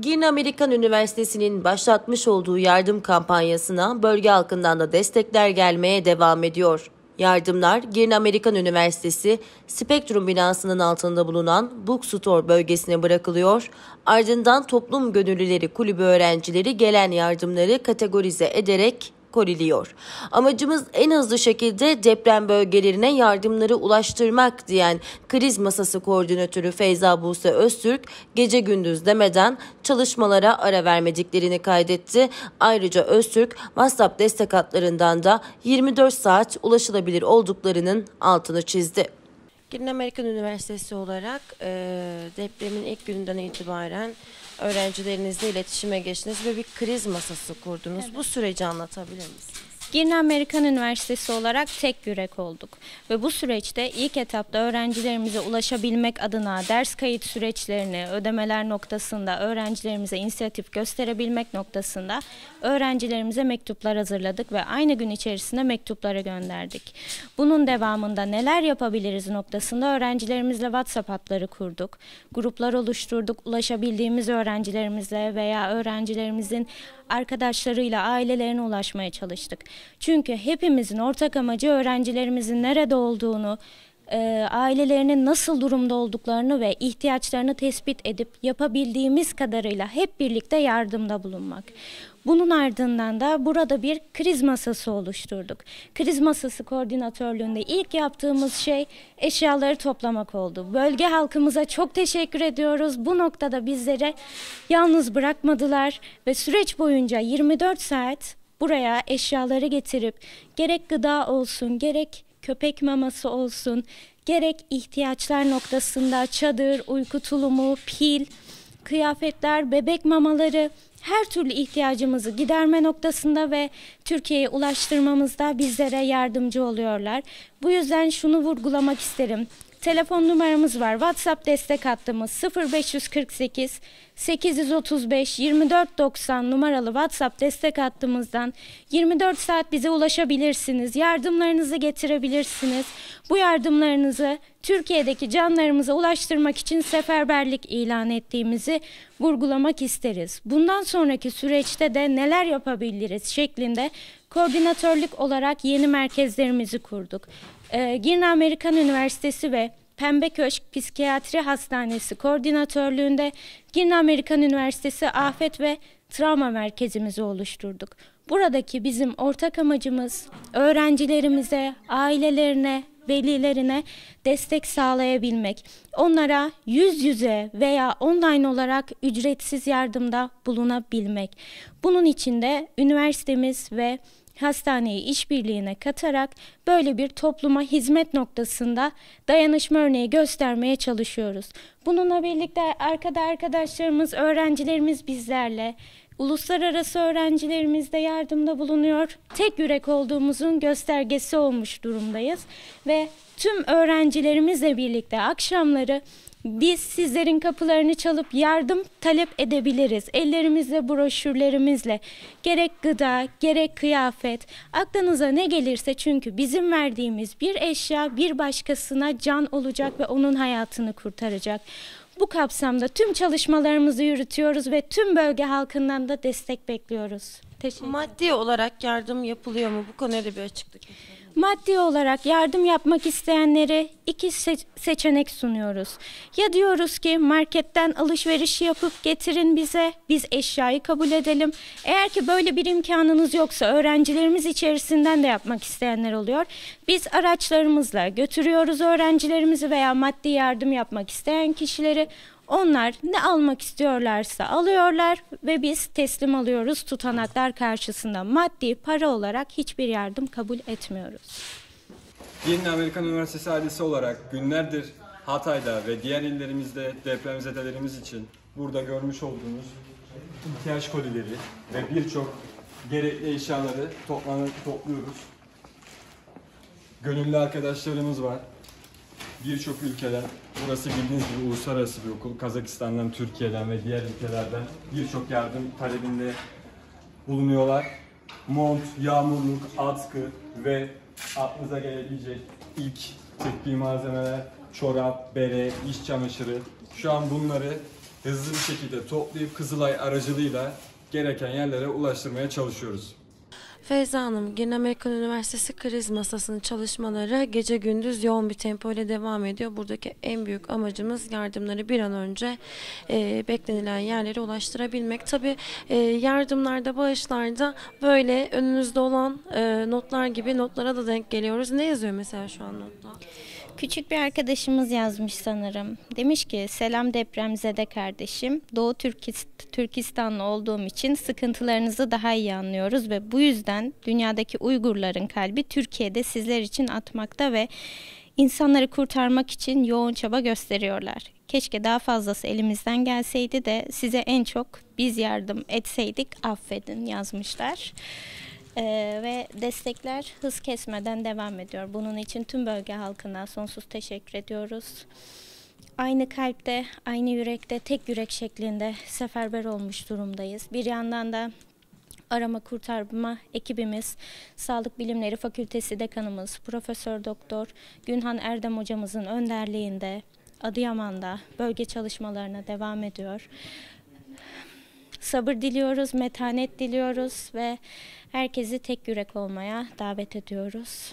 Girne Amerikan Üniversitesi'nin başlatmış olduğu yardım kampanyasına bölge halkından da destekler gelmeye devam ediyor. Yardımlar Girne Amerikan Üniversitesi Spektrum binasının altında bulunan Bookstore bölgesine bırakılıyor. Ardından Toplum Gönüllüleri Kulübü öğrencileri gelen yardımları kategorize ederek koliliyor. Amacımız en hızlı şekilde deprem bölgelerine yardımları ulaştırmak diyen kriz masası koordinatörü Feyza Buse Öztürk gece gündüz demeden çalışmalara ara vermediklerini kaydetti. Ayrıca Öztürk WhatsApp destek hatlarından da 24 saat ulaşılabilir olduklarının altını çizdi. Girin Amerikan Üniversitesi olarak e, depremin ilk gününden itibaren öğrencilerinizle iletişime geçtiniz ve bir kriz masası kurdunuz. Evet. Bu süreci anlatabilir misiniz? Girne Amerikan Üniversitesi olarak tek yürek olduk ve bu süreçte ilk etapta öğrencilerimize ulaşabilmek adına ders kayıt süreçlerini ödemeler noktasında öğrencilerimize inisiyatif gösterebilmek noktasında öğrencilerimize mektuplar hazırladık ve aynı gün içerisinde mektuplara gönderdik. Bunun devamında neler yapabiliriz noktasında öğrencilerimizle WhatsApp hatları kurduk. Gruplar oluşturduk. Ulaşabildiğimiz öğrencilerimizle veya öğrencilerimizin arkadaşlarıyla ailelerine ulaşmaya çalıştık. Çünkü hepimizin ortak amacı öğrencilerimizin nerede olduğunu, e, ailelerinin nasıl durumda olduklarını ve ihtiyaçlarını tespit edip yapabildiğimiz kadarıyla hep birlikte yardımda bulunmak. Bunun ardından da burada bir kriz masası oluşturduk. Kriz masası koordinatörlüğünde ilk yaptığımız şey eşyaları toplamak oldu. Bölge halkımıza çok teşekkür ediyoruz. Bu noktada bizlere yalnız bırakmadılar ve süreç boyunca 24 saat buraya eşyaları getirip gerek gıda olsun gerek köpek maması olsun gerek ihtiyaçlar noktasında çadır, uyku tulumu, pil, kıyafetler, bebek mamaları her türlü ihtiyacımızı giderme noktasında ve Türkiye'ye ulaştırmamızda bizlere yardımcı oluyorlar. Bu yüzden şunu vurgulamak isterim. Telefon numaramız var. WhatsApp destek hattımız 0548 835 2490 numaralı WhatsApp destek hattımızdan 24 saat bize ulaşabilirsiniz. Yardımlarınızı getirebilirsiniz. Bu yardımlarınızı Türkiye'deki canlarımıza ulaştırmak için seferberlik ilan ettiğimizi vurgulamak isteriz. Bundan sonraki süreçte de neler yapabiliriz şeklinde koordinatörlük olarak yeni merkezlerimizi kurduk. Ee, Girne Amerikan Üniversitesi ve Pembe Köşk Psikiyatri Hastanesi koordinatörlüğünde Girne Amerikan Üniversitesi Afet ve Travma Merkezimizi oluşturduk. Buradaki bizim ortak amacımız öğrencilerimize, ailelerine, velilerine destek sağlayabilmek. Onlara yüz yüze veya online olarak ücretsiz yardımda bulunabilmek. Bunun için de üniversitemiz ve hastaneyi işbirliğine katarak böyle bir topluma hizmet noktasında dayanışma örneği göstermeye çalışıyoruz. Bununla birlikte arkada arkadaşlarımız, öğrencilerimiz bizlerle, uluslararası öğrencilerimiz de yardımda bulunuyor. Tek yürek olduğumuzun göstergesi olmuş durumdayız ve tüm öğrencilerimizle birlikte akşamları biz sizlerin kapılarını çalıp yardım talep edebiliriz. Ellerimizle, broşürlerimizle gerek gıda, gerek kıyafet, aklınıza ne gelirse çünkü bizim verdiğimiz bir eşya bir başkasına can olacak ve onun hayatını kurtaracak. Bu kapsamda tüm çalışmalarımızı yürütüyoruz ve tüm bölge halkından da destek bekliyoruz. Teşekkür Maddi olarak yardım yapılıyor mu? Bu konuda bir açıklık getirelim. Maddi olarak yardım yapmak isteyenlere iki se- seçenek sunuyoruz. Ya diyoruz ki marketten alışveriş yapıp getirin bize, biz eşyayı kabul edelim. Eğer ki böyle bir imkanınız yoksa öğrencilerimiz içerisinden de yapmak isteyenler oluyor. Biz araçlarımızla götürüyoruz öğrencilerimizi veya maddi yardım yapmak isteyen kişileri onlar ne almak istiyorlarsa alıyorlar ve biz teslim alıyoruz tutanaklar karşısında. Maddi, para olarak hiçbir yardım kabul etmiyoruz. Yeni Amerikan Üniversitesi ailesi olarak günlerdir Hatay'da ve diğer illerimizde depremzedelerimiz için burada görmüş olduğunuz ihtiyaç kolileri ve birçok gerekli eşyaları toplanıp topluyoruz. Gönüllü arkadaşlarımız var birçok ülkeden, burası bildiğiniz gibi uluslararası bir okul, Kazakistan'dan, Türkiye'den ve diğer ülkelerden birçok yardım talebinde bulunuyorlar. Mont, yağmurluk, atkı ve aklınıza gelebilecek ilk tıbbi malzemeler, çorap, bere, iş çamaşırı. Şu an bunları hızlı bir şekilde toplayıp Kızılay aracılığıyla gereken yerlere ulaştırmaya çalışıyoruz. Feyza Hanım, Girne Amerikan Üniversitesi kriz masasının çalışmaları gece gündüz yoğun bir tempo ile devam ediyor. Buradaki en büyük amacımız yardımları bir an önce e, beklenilen yerlere ulaştırabilmek. Tabi e, yardımlarda, bağışlarda böyle önünüzde olan e, notlar gibi notlara da denk geliyoruz. Ne yazıyor mesela şu an notta? Küçük bir arkadaşımız yazmış sanırım. Demiş ki selam depremzede kardeşim. Doğu Türkist Türkistanlı olduğum için sıkıntılarınızı daha iyi anlıyoruz ve bu yüzden dünyadaki Uygurların kalbi Türkiye'de sizler için atmakta ve insanları kurtarmak için yoğun çaba gösteriyorlar. Keşke daha fazlası elimizden gelseydi de size en çok biz yardım etseydik affedin yazmışlar. Ee, ve destekler hız kesmeden devam ediyor. Bunun için tüm bölge halkına sonsuz teşekkür ediyoruz. Aynı kalpte, aynı yürekte, tek yürek şeklinde seferber olmuş durumdayız. Bir yandan da arama kurtarma ekibimiz, Sağlık Bilimleri Fakültesi dekanımız, Profesör Doktor Günhan Erdem hocamızın önderliğinde Adıyaman'da bölge çalışmalarına devam ediyor. Sabır diliyoruz, metanet diliyoruz ve herkesi tek yürek olmaya davet ediyoruz.